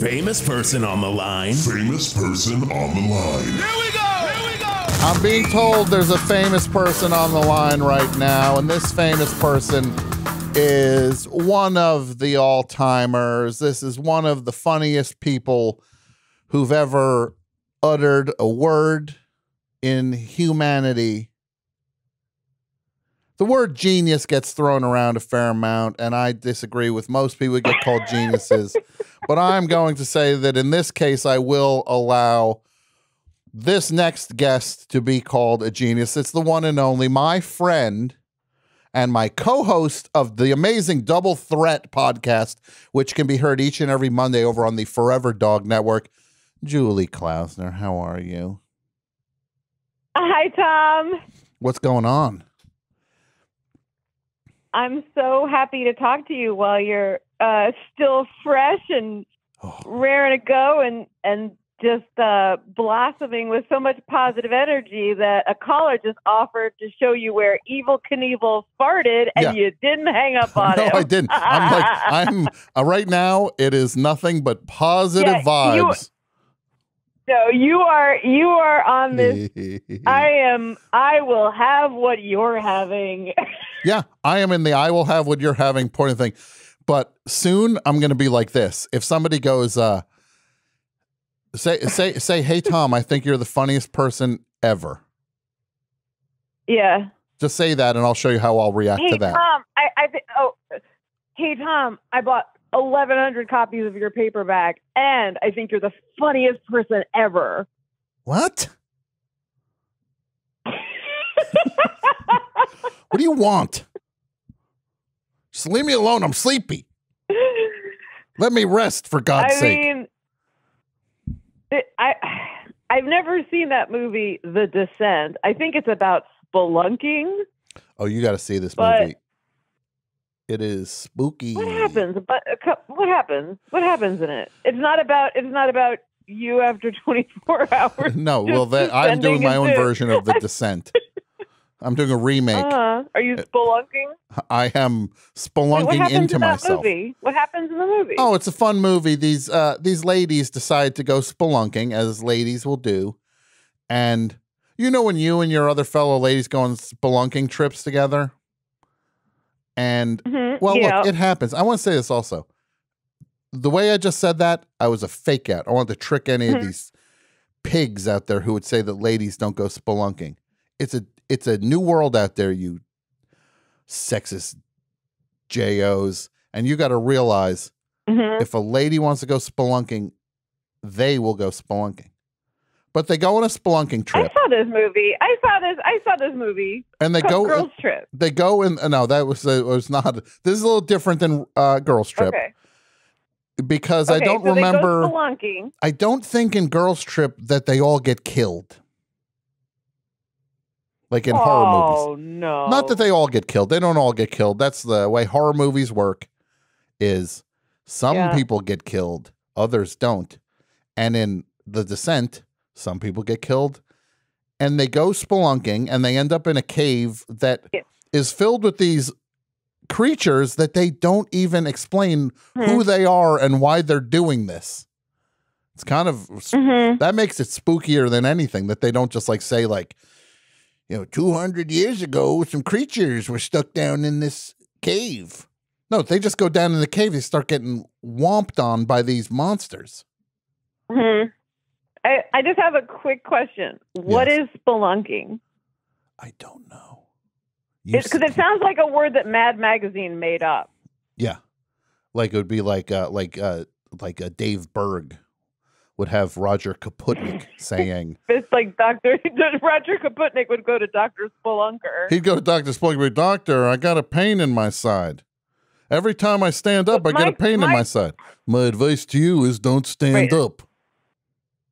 Famous person on the line. Famous person on the line. Here we go. Here we go. I'm being told there's a famous person on the line right now, and this famous person is one of the all timers. This is one of the funniest people who've ever uttered a word in humanity. The word genius gets thrown around a fair amount, and I disagree with most people who get called geniuses. but I'm going to say that in this case, I will allow this next guest to be called a genius. It's the one and only my friend and my co-host of the amazing Double Threat podcast, which can be heard each and every Monday over on the Forever Dog Network. Julie Klausner, how are you? Hi, Tom. What's going on? I'm so happy to talk to you while you're uh, still fresh and Oh. raring to go and and just uh, blossoming with so much positive energy that a caller just offered to show you where Evel Knievel farted and Yeah. you didn't hang up on it. no, him. I didn't. I'm like, I'm uh, right now. It is nothing but positive Yeah, you- vibes. No, you are you are on this. I am. I will have what you're having. Yeah, I am in the I will have what you're having point of thing. But soon I'm gonna be like this. If somebody goes, uh say say say, hey Tom, I think you're the funniest person ever. yeah. Just say that and I'll show you how I'll react Hey to that. Tom, I, I thi- oh, hey Tom, I bought eleven hundred copies of your paperback, and I think you're the funniest person ever. What? What do you want? Just leave me alone. I'm sleepy. Let me rest for God's I sake. mean, it, I I've never seen that movie, The Descent. I think it's about spelunking. oh, you got to see this movie. It is spooky. What happens? But what happens? What happens in it? It's not about. It's not about you after twenty four hours. No, well, that, I'm doing my own into- version of The Descent. I'm doing a remake. Uh, are you spelunking? I am Wait, spelunking happens into in myself. movie? What happens in the movie? Oh, it's a fun movie. These uh these ladies decide to go spelunking, as ladies will do. And you know when you and your other fellow ladies go on spelunking trips together? And Mhm, well, yeah. look, it happens. I want to say this also. The way I just said that, I was a fake out. I wanted to trick any of Mhm. these pigs out there who would say that ladies don't go spelunking. It's a it's a new world out there, you sexist JOs. And you got to realize Mhm. if a lady wants to go spelunking, they will go spelunking. But they go on a spelunking trip. I saw this movie. I saw this. I saw this movie. and they go Girls Trip. they go in no that was it was not this is a little different than uh girls trip Okay. because okay, I don't so remember spelunking. I don't think in girls trip that they all get killed. Like in horror movies. Oh no! Not that they all get killed. They don't all get killed. That's the way horror movies work is some Yeah. people get killed, others don't. And in The Descent, some people get killed and they go spelunking and they end up in a cave that is Yeah. filled with these creatures that they don't even explain Hmm. who they are and why they're doing this. It's kind of Mhm. that makes it spookier than anything that they don't just like say like you know 200 years ago some creatures were stuck down in this cave no they just go down in the cave they start getting womped on by these monsters Mhm. I I just have a quick question. What Yes. is spelunking? i don't know Because it sounds like a word that Mad Magazine made up. yeah like it would be like uh like uh like uh, dave berg would have roger kaputnik saying It's like Doctor Roger Kaputnik would go to Doctor Spelunker. he'd go to dr spelunker doctor i got a pain in my side every time i stand up i But get a my- pain in my- my side my advice to you is don't stand Wait. up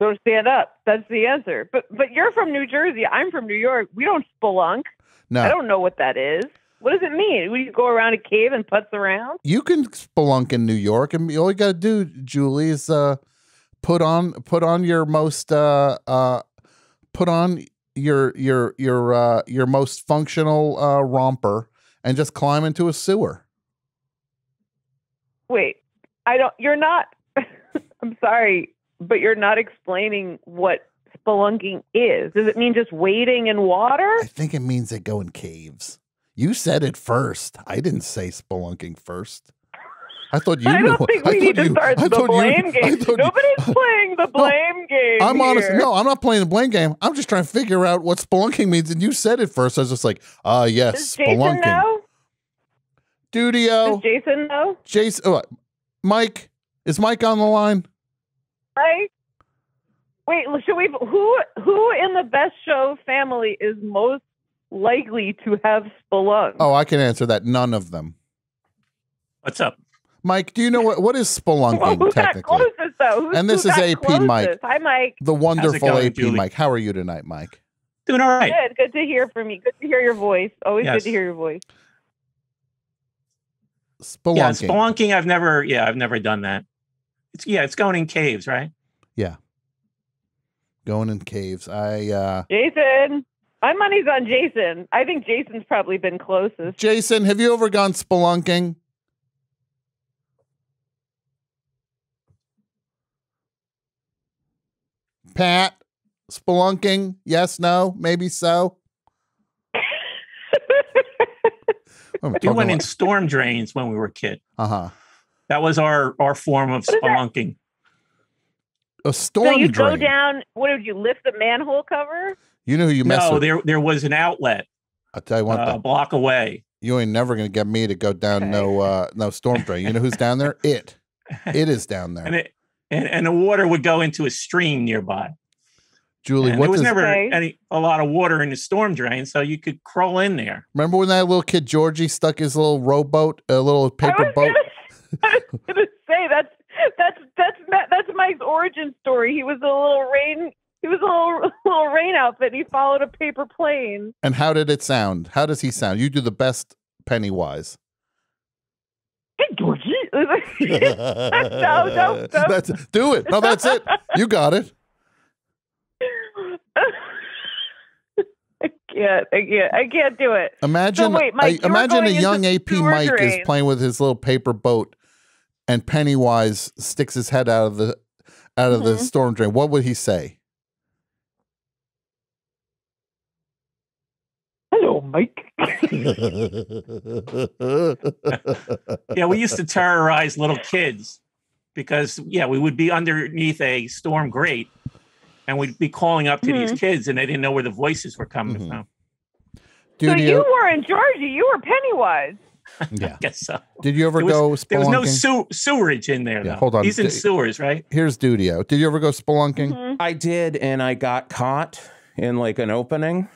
Don't stand up. That's the answer. But but you're from New Jersey. I'm from New York. We don't spelunk. no I don't know what that is. What does it mean? Would you go around a cave and putz around? you can spelunk in New York, and all you got to do, Julie, is uh, put on put on your most uh, uh, put on your your your uh, your most functional uh, romper and just climb into a sewer. Wait, I don't. You're not. I'm sorry, but you're not explaining what spelunking is. Does it mean just wading in water? I think it means they go in caves. You said it first. I didn't say spelunking first. I thought you I don't think I we need thought to you- start I the thought you- blame game. you- Nobody's playing the blame game. I'm honest. No, I'm not playing the blame game. I'm just trying to figure out what spelunking means. And you said it first. I was just like, ah, yes, Does Jason spelunking. know? Does Jason know? Jason, oh, Mike, is Mike on the line? Right? Wait, should we? Who who in the best show family is most likely to have spelunk? Oh, I can answer that. None of them. What's up? Mike, do you know what what is well, spelunking who got technically? closest though? Who's, And this who is got AP closest? Mike. Hi, Mike. The wonderful going, AP Julie? Mike. How are you tonight, Mike? Doing all right. Good. Good to hear from you. Good to hear your voice. Always good to hear your voice. Spelunking. Yeah, spelunking. I've never. Yeah, I've never done that. It's yeah, it's going in caves, right? Yeah. Going in caves. I uh Jason, my money's on Jason. I think Jason's probably been closest. Jason, have you ever gone spelunking? Pat, spelunking? Yes, no, maybe so. We went in storm drains when we were a kid. Uh huh. That was our our form of What is that? spelunking. A so storm you drain. go down. What did you lift the manhole cover? You know who you mess No, with. there there was an outlet I'll tell you what, uh, a though. block away. you ain't never gonna get me to go down Okay. no uh no storm drain. You know who's down there? It. It is down there. and it and, and the water would go into a stream nearby. Julie, And what there was does never Okay. any a lot of water in the storm drain, so you could crawl in there. remember when that little kid Georgie stuck his little rowboat, a little I paper was boat? I was gonna say that's that's that's that's Mike's origin story. He was a little rain. He was a little, little rain outfit. And he followed a paper plane. And how did it sound? How does he sound? You do the best Pennywise. Hey, Georgie. no, no, no. That's do it. No, that's it. You got it. I can't. I can't. I can't do it. Imagine, wait, Mike, I- you imagine a young AP Mike is playing with his little paper boat, and Pennywise sticks his head out of the out of the Mhm. storm drain. What would he say? Hello, Mike. Yeah, we used to terrorize little kids because yeah, we would be underneath a storm grate and we'd be calling up to these kids and they didn't know where the voices were coming Mhm. from. So Dude, you were in Georgia, You were Pennywise. Yeah. I guess so. Did you ever was- go There was no spelunking? sew- sewerage in there. Yeah, though. hold on. He's in D- sewers, right? Here's Dudio. Did you ever go spelunking? Mhm. I did, and I got caught in like an opening.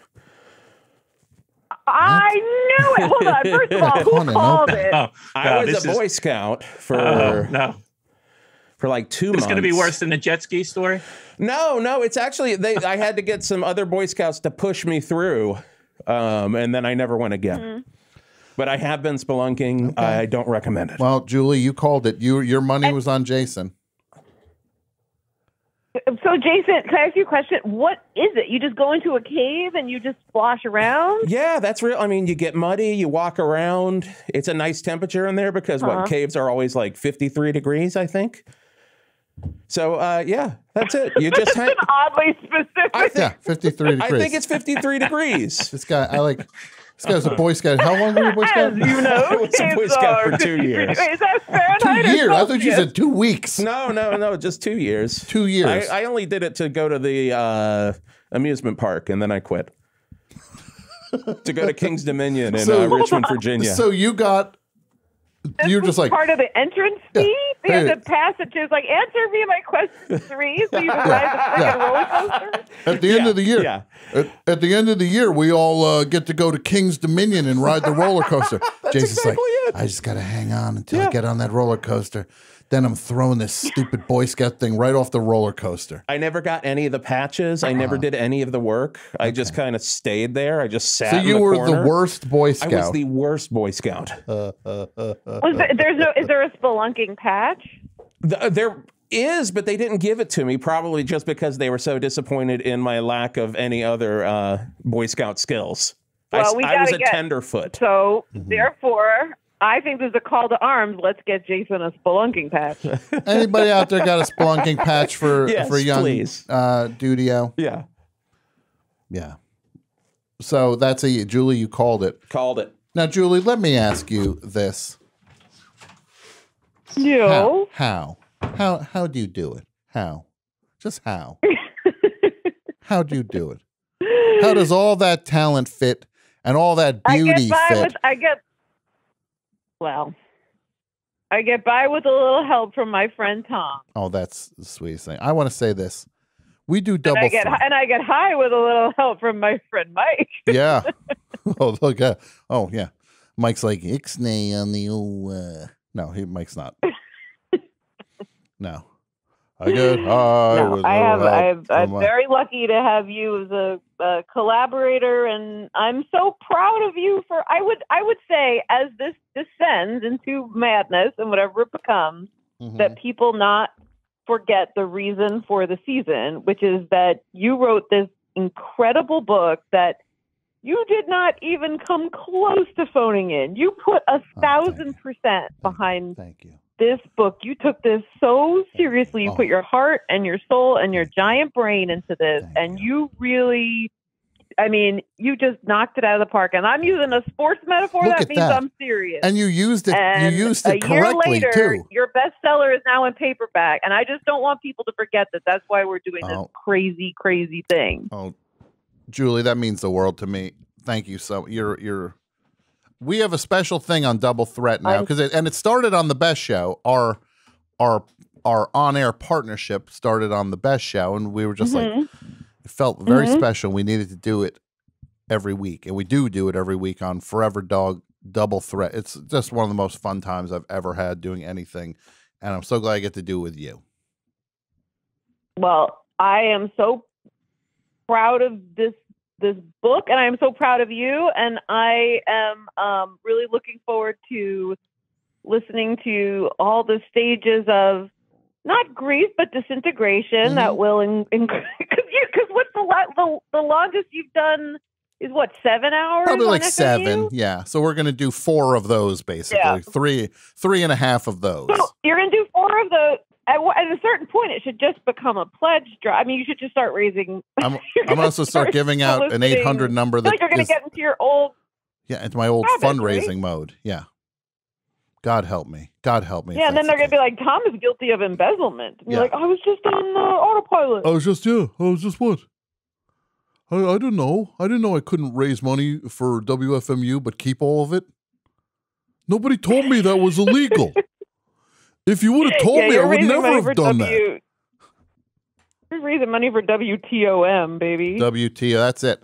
I knew it. Hold on. First of all, Come who on, called it? Oh, I was this a is- Boy Scout for Oh, no, for like two it's months. It's going to be worse than the jet ski story. No, no, it's actually they. I had to get some other Boy Scouts to push me through, um, and then I never went again. Mm-hmm. But I have been spelunking. I don't recommend it. Well, Julie, you called it. You your money was on Jason. So, Jason, can I ask you a question? What is it? You just go into a cave and you just splash around? Yeah, that's real. I mean, you get muddy, you walk around. It's a nice temperature in there because Uh-huh. what caves are always like 53 degrees, I think. So, uh, yeah, that's it. You just hang. Oddly specific. I think, Yeah, 53 I degrees. think it's 53 degrees. this guy. I like. This guy's a Boy Scout. How long were you a Boy As Scout? you know, I was a Boy Scout for two years. Is that Fahrenheit Two years. I thought you said two weeks. No, no, no, just two years. Two years. I, I only did it to go to the uh, amusement park and then I quit. to go to King's Dominion in So- uh, Richmond, Virginia. So you got. This You're just like. part of the entrance fee. They Hey. had to pass it to us, like answer me my question three, so you can ride the freaking Yeah. roller coaster. At the end of the year, yeah. at, at the end of the year, we all uh, get to go to King's Dominion and ride the roller coaster. Jason's exactly like, it. I just got to hang on until I get on that roller coaster. Then I'm throwing this stupid Boy Scout thing right off the roller coaster. I never got any of the patches. I never did any of the work. I just kind of stayed there. I just sat. So in you the were corner. the worst Boy Scout. I was the worst Boy Scout. Was there, there's no? Is there a spelunking patch? The- there is, but they didn't give it to me. Probably just because they were so disappointed in my lack of any other uh, Boy Scout skills. I, Well, s- we I was a get- tenderfoot. So Mm-hmm. therefore, I think there's a call to arms. Let's get Jason a spelunking patch. Anybody out there got a spelunking patch for Yes, for young please. uh, Dudio? Yeah. Yeah. So that's a Julie. You called it. Called it. Now, Julie, let me ask you this: No. How? How? How? How do you do it? How? Just how? how do you do it? How does all that talent fit and all that I beauty get by fit? with I get well. I get by with a little help from my friend Tom. oh, that's the sweetest thing. I want to say this: we do And double. I get and I get high with a little help from my friend Mike. yeah. oh, look. Uh, oh, yeah. Mike's like ixnay on the old. Uh... No, he Mike's not. no. I get high. No, I have. I've, from I'm my- very lucky to have you as a, a collaborator, and I'm so proud of you for. I would. I would say as this descends into madness and whatever it becomes, Mhm. that people not forget the reason for the season, which is that you wrote this incredible book that you did not even come close to phoning in. You put a Oh, thousand percent behind Thank you. This book. You took this so seriously. You Oh. put your heart and your soul and your giant brain into this, Thank and you really. I mean, you just knocked it out of the park. And I'm using a sports metaphor. Look that means that. I'm serious. And you used it. And you used a it year correctly later, too. Your bestseller is now in paperback, and I just don't want people to forget that. That's why we're doing Oh. this crazy, crazy thing. Oh, Julie, that means the world to me. Thank you so. You're you're. We have a special thing on Double Threat now because it, and it started on the Best Show. Our our our on air partnership started on the Best Show, and we were just like Mhm. it felt very Mhm. special. We needed to do it every week, and we do do it every week on Forever Dog Double Threat. It's just one of the most fun times I've ever had doing anything, and I'm so glad I get to do it with you. Well, I am so proud of this this book, and I am so proud of you, and I am um, really looking forward to listening to all the stages of not grief but disintegration that Mhm. will because because what's the, the the longest you've done is what seven hours Probably like FMU? seven, yeah. So we're gonna do four of those basically, Yeah. three three and a half of those. So you're going to do four of those. At, at a certain point, it should just become a pledge drive. I mean, you should just start raising. I'm I'm also start giving out an 800 number that like you're going to get into your old. yeah, into my old habit, right? fundraising mode. Yeah. God help me. God help me. Yeah, and then they're the going to be like, Tom is guilty of embezzlement. And Yeah. You're like, I was just on uh, autopilot. I was just yeah. I was just what? I I didn't know. I didn't know I couldn't raise money for WFMU, but keep all of it. Nobody told me that was illegal. If you would have told yeah, me, I would never have done w- You're raising money for WTOM, baby. that. WTO. That's it.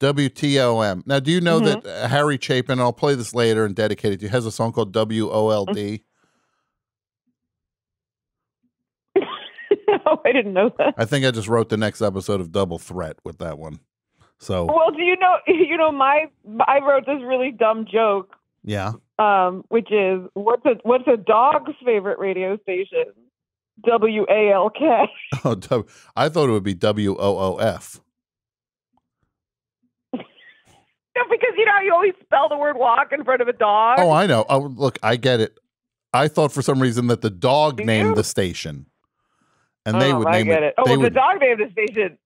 WTOM. Now, do you know Mm-hmm. that uh, Harry Chapin? I'll play this later and dedicate it to you. Has a song called WOLD. oh, I didn't know that. I think I just wrote the next episode of Double Threat with that one. So Well, do you know? You know, my I wrote this really dumb joke yeah, um, which is what's a what's a dog's favorite radio station? W A L K. oh, W- I thought it would be W O O F. No, because you know how you always spell the word walk in front of a dog. Oh, I know. Oh, look, I get it. I thought for some reason that the dog Do named you? the station, and they Oh, would I name get it. it. Oh, they well, would the dog named the station.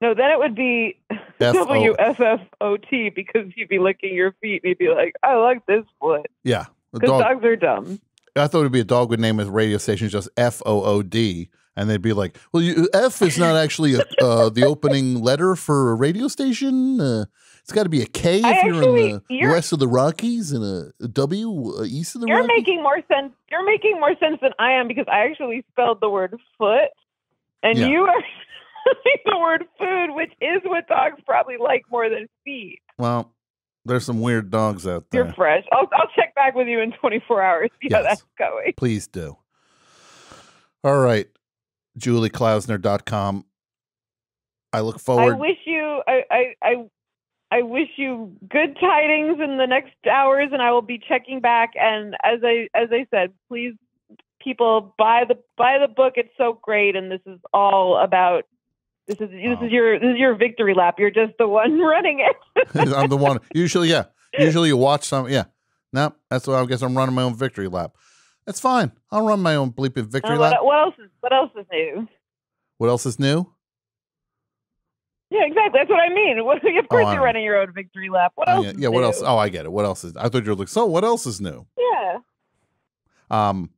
No, then it would be W F F O T because you'd be licking your feet and you'd be like, I like this foot. yeah. The Because dog. dogs are dumb. I thought it'd be a dog would name his radio station just F O O D, and they'd be like, "Well, you, F is not actually a, uh, the opening letter for a radio station. Uh, it's got to be a K if I you're actually- in the you're- west of the Rockies, and a, W uh, east of the Rockies. You're Rockies." making more sense. You're making more sense than I am because I actually spelled the word foot, and Yeah. you are the word food, which is what dogs probably like more than feet. well, there's some weird dogs out there. You're fresh. I'll I'll check back with you in 24 hours. See how that's going. Please do. All right, julieklausner.com. I look forward. I wish you. I, I I I wish you good tidings in the next hours, and I will be checking back. And as I as I said, please, people buy the buy the book. It's so great, and this is all about. This is this Oh. is your this is your victory lap. You're just the one running it. I'm the one. Usually, yeah. Usually, you watch some. Yeah, Nope. That's why I guess I'm running my own victory lap. That's fine. I'll run my own bleeping victory Uh, lap. what, what else is what else is new? What else is new? Yeah, exactly. That's what I mean. What, of course, I you're running your own victory lap. What Oh, else? yeah, yeah, what else? Oh, I get it. What else is? I thought you were like, so what else is new? Yeah. Um,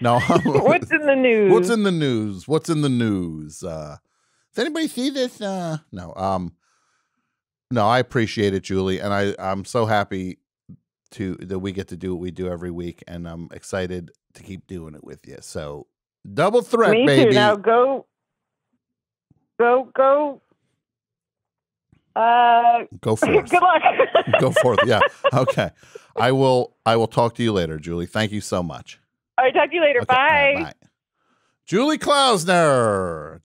no. What's in the news? What's in the news? What's in the news? Uh, does anybody see this? Uh, no. Um, no. I appreciate it, Julie, and I I'm so happy to that we get to do what we do every week, and I'm excited to keep doing it with you. So double threat, Me baby. too. Now go, go, go. Uh, Go good forth. luck. Go forth. Yeah. Okay. I will. I will talk to you later, Julie. Thank you so much. All right, talk to you later. Okay, right, Bye. Julie Klausner.